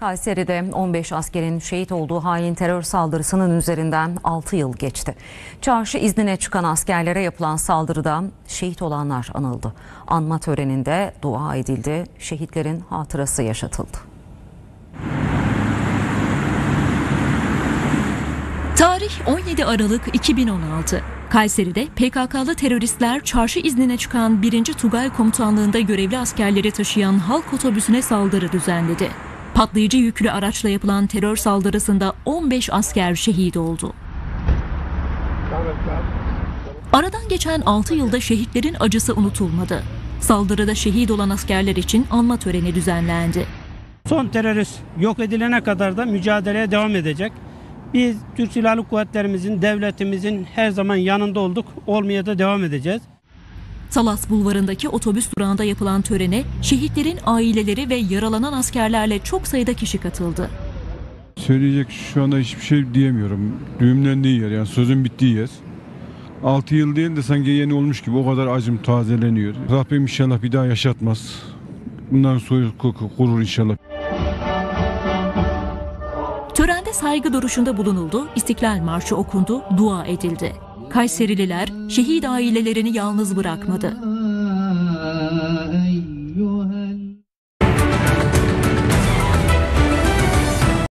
Kayseri'de 15 askerin şehit olduğu hain terör saldırısının üzerinden 6 yıl geçti. Çarşı iznine çıkan askerlere yapılan saldırıda şehit olanlar anıldı. Anma töreninde dua edildi, şehitlerin hatırası yaşatıldı. Tarih 17 Aralık 2016. Kayseri'de PKK'lı teröristler çarşı iznine çıkan 1. Tugay Komutanlığı'nda görevli askerleri taşıyan halk otobüsüne saldırı düzenledi. Patlayıcı yüklü araçla yapılan terör saldırısında 15 asker şehit oldu. Aradan geçen 6 yılda şehitlerin acısı unutulmadı. Saldırıda şehit olan askerler için anma töreni düzenlendi. Son terörist yok edilene kadar da mücadeleye devam edecek. Biz Türk Silahlı Kuvvetlerimizin, devletimizin her zaman yanında olduk. Olmaya da devam edeceğiz. Salas Bulvarı'ndaki otobüs durağında yapılan törene şehitlerin aileleri ve yaralanan askerlerle çok sayıda kişi katıldı. Söyleyecek şu anda hiçbir şey diyemiyorum. Düğümlendiği yer yani sözün bittiği yer. 6 yıl değil de sanki yeni olmuş gibi o kadar acım tazeleniyor. Rabbim inşallah bir daha yaşatmaz. Bundan ku- kurur inşallah. Törende saygı duruşunda bulunuldu, İstiklal Marşı okundu, dua edildi. Kayserililer şehit ailelerini yalnız bırakmadı.